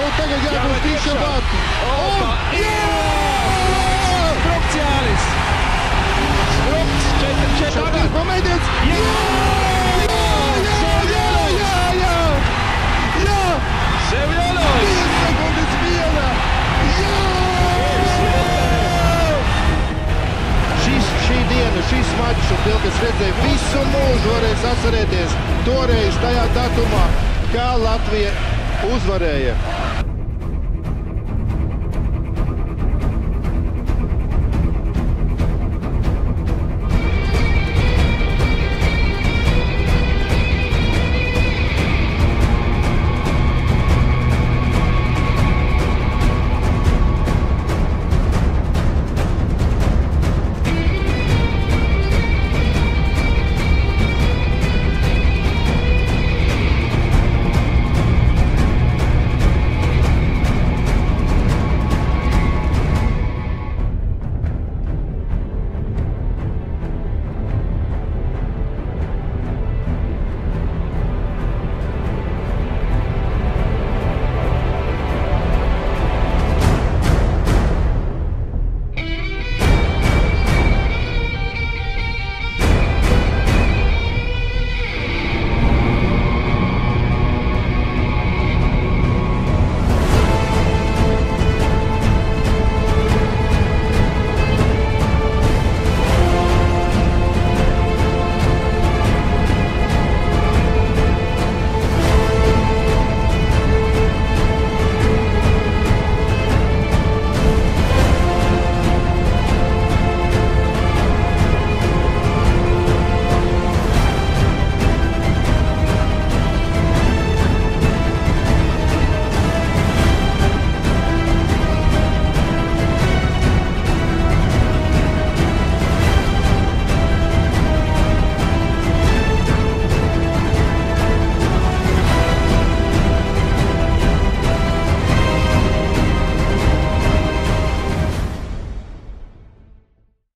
Nu, tagad jābūt trīšā vārtu. Opa! Jā! Sprukciālis! Sprukts 4-4. Šāds pamēģins. Jā! Jā, jā, jā, jā! Jā! Sevjoļovs! 5 sekundes viena! Jā! Šis, šī diena, šis mačs, un tie, kas redzēja visu mūžu, varēs atcerēties toreiz tajā datumā, kā Latvija uzvarēja.